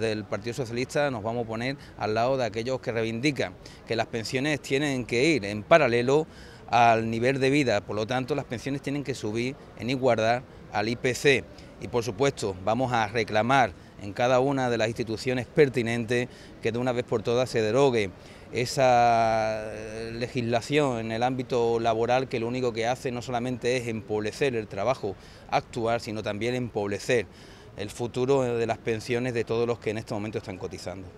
Del Partido Socialista nos vamos a poner al lado de aquellos que reivindican que las pensiones tienen que ir en paralelo al nivel de vida, por lo tanto las pensiones tienen que subir en igualdad al IPC y por supuesto vamos a reclamar en cada una de las instituciones pertinentes que de una vez por todas se derogue esa legislación en el ámbito laboral que lo único que hace no solamente es empobrecer el trabajo actual, sino también empobrecer el futuro de las pensiones de todos los que en este momento están cotizando.